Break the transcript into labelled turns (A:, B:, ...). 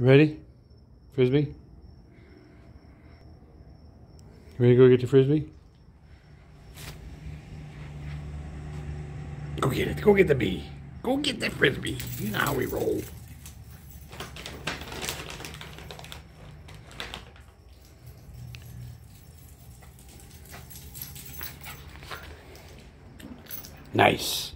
A: You ready? Frisbee? You ready to go get your frisbee?
B: Go get it. Go get the bee. Go get the frisbee. You know how we roll. Nice.